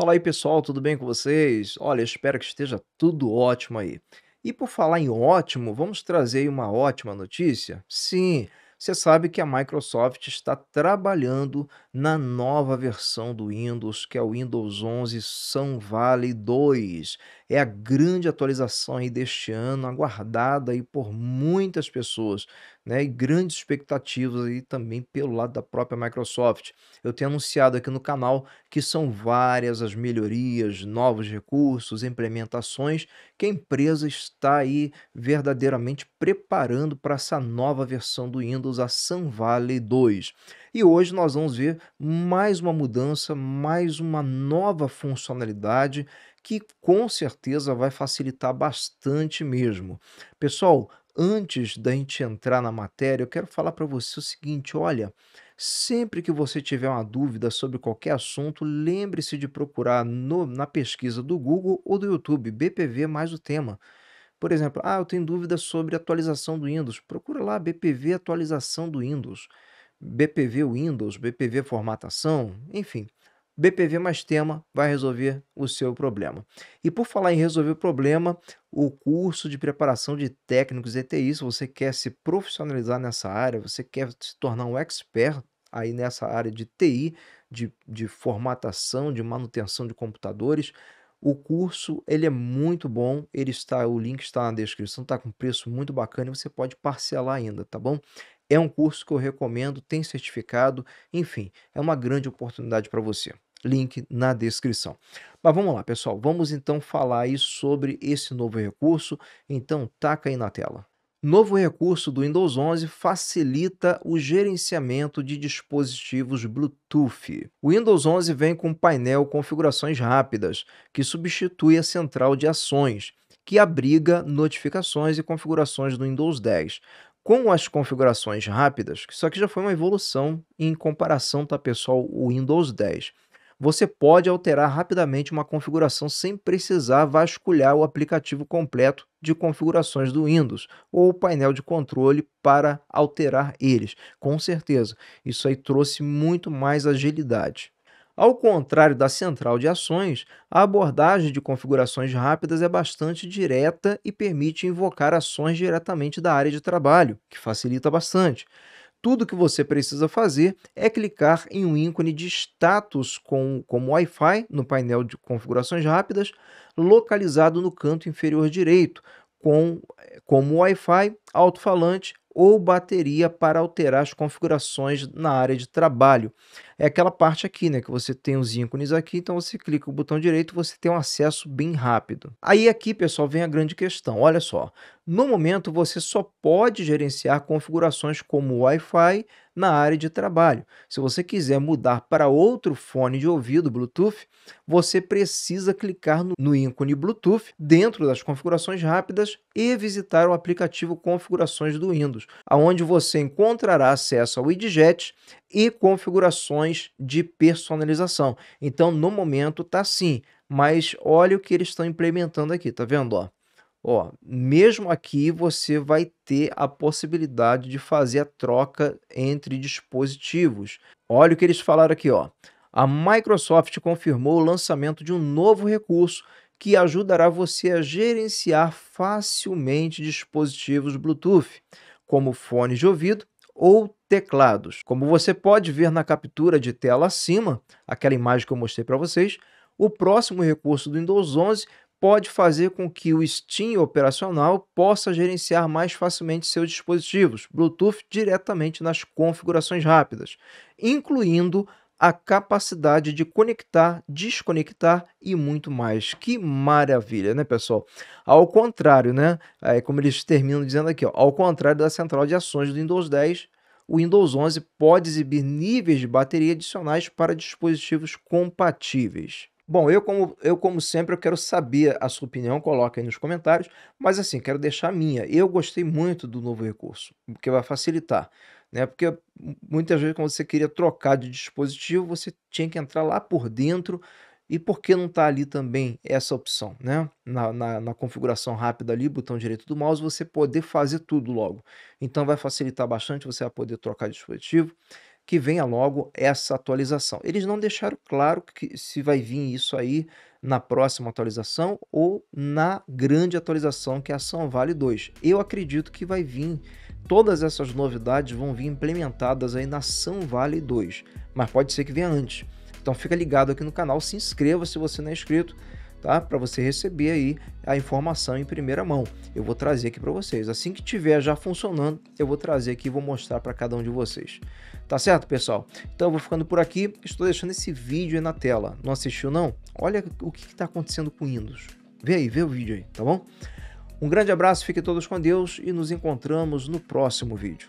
Fala aí pessoal, tudo bem com vocês? Olha, espero que esteja tudo ótimo aí. E por falar em ótimo, vamos trazer aí uma ótima notícia? Sim, você sabe que a Microsoft está trabalhando na nova versão do Windows, que é o Windows 11 Sun Valley 2. É a grande atualização aí deste ano, aguardada aí por muitas pessoas, né? E grandes expectativas aí também pelo lado da própria Microsoft. Eu tenho anunciado aqui no canal que são várias as melhorias, novos recursos, implementações que a empresa está aí verdadeiramente preparando para essa nova versão do Windows, a Sun Valley 2. E hoje nós vamos ver mais uma mudança, mais uma nova funcionalidade que com certeza vai facilitar bastante mesmo. Pessoal, antes da gente entrar na matéria, eu quero falar para você o seguinte: olha, sempre que você tiver uma dúvida sobre qualquer assunto, lembre-se de procurar no- na pesquisa do Google ou do YouTube, BPV mais o tema. Por exemplo, ah, eu tenho dúvida sobre atualização do Windows. Procura lá BPV atualização do Windows, BPV Windows, BPV formatação, enfim. BPV mais tema vai resolver o seu problema. E por falar em resolver o problema, o curso de preparação de técnicos ETI, se você quer se profissionalizar nessa área, você quer se tornar um expert aí nessa área de TI, de, de formatação, de manutenção de computadores, o curso, ele é muito bom, ele está o link está na descrição, está com preço muito bacana e você pode parcelar ainda, tá bom? É um curso que eu recomendo, tem certificado, enfim, é uma grande oportunidade para você. Link na descrição. Mas vamos lá, pessoal, vamos então falar aí sobre esse novo recurso, então taca aí na tela. Novo recurso do Windows 11 facilita o gerenciamento de dispositivos Bluetooth. O Windows 11 vem com um painel configurações rápidas, que substitui a central de ações, que abriga notificações e configurações do Windows 10. Com as configurações rápidas, isso aqui já foi uma evolução em comparação, tá, pessoal, o Windows 10. Você pode alterar rapidamente uma configuração sem precisar vasculhar o aplicativo completo de configurações do Windows ou o painel de controle para alterar eles. Com certeza, isso aí trouxe muito mais agilidade. Ao contrário da central de ações, a abordagem de configurações rápidas é bastante direta e permite invocar ações diretamente da área de trabalho, que facilita bastante. Tudo que você precisa fazer é clicar em um ícone de status com, como Wi-Fi no painel de configurações rápidas, localizado no canto inferior direito, com, como Wi-Fi, alto-falante ou bateria para alterar as configurações na área de trabalho. É aquela parte aqui, né, que você tem os ícones aqui, então você clica o botão direito, você tem um acesso bem rápido. Aí aqui, pessoal, vem a grande questão. Olha só, no momento você só pode gerenciar configurações como Wi-Fi na área de trabalho. Se você quiser mudar para outro fone de ouvido Bluetooth, você precisa clicar no, ícone Bluetooth dentro das configurações rápidas e visitar o aplicativo Configurações do Windows, aonde você encontrará acesso ao widget e configurações de personalização. Então, no momento tá assim, mas olha o que eles estão implementando aqui, tá vendo, ó? Ó, mesmo aqui você vai ter a possibilidade de fazer a troca entre dispositivos. Olha o que eles falaram aqui, ó. A Microsoft confirmou o lançamento de um novo recurso que ajudará você a gerenciar facilmente dispositivos Bluetooth, como fones de ouvido ou teclados. Como você pode ver na captura de tela acima, aquela imagem que eu mostrei para vocês, o próximo recurso do Windows 11 pode fazer com que o Steam operacional possa gerenciar mais facilmente seus dispositivos Bluetooth diretamente nas configurações rápidas, incluindo a capacidade de conectar, desconectar e muito mais. Que maravilha, né, pessoal? Ao contrário, né? É, como eles terminam dizendo aqui, ó, ao contrário da central de ações do Windows 10, o Windows 11 pode exibir níveis de bateria adicionais para dispositivos compatíveis. Bom, eu como, eu como sempre, eu quero saber a sua opinião, coloca aí nos comentários, mas assim, quero deixar a minha. Eu gostei muito do novo recurso, porque vai facilitar, né? Porque muitas vezes quando você queria trocar de dispositivo, você tinha que entrar lá por dentro, e por que não está ali também essa opção, né? Na, na, na configuração rápida ali, botão direito do mouse, você poder fazer tudo logo. Então vai facilitar bastante, você vai poder trocar de dispositivo, que venha logo essa atualização. Eles não deixaram claro que se vai vir isso aí na próxima atualização ou na grande atualização que é a São Vale 2. Eu acredito que vai vir, todas essas novidades vão vir implementadas aí na São Vale 2, mas pode ser que venha antes. Então fica ligado aqui no canal, se inscreva se você não é inscrito, tá? Para você receber aí a informação em primeira mão. Eu vou trazer aqui para vocês. Assim que tiver já funcionando, eu vou trazer aqui e vou mostrar para cada um de vocês. Tá certo, pessoal? Então eu vou ficando por aqui. Estou deixando esse vídeo aí na tela. Não assistiu não? Olha o que está acontecendo com o Windows. Vê aí, vê o vídeo aí, tá bom? Um grande abraço, fiquem todos com Deus e nos encontramos no próximo vídeo.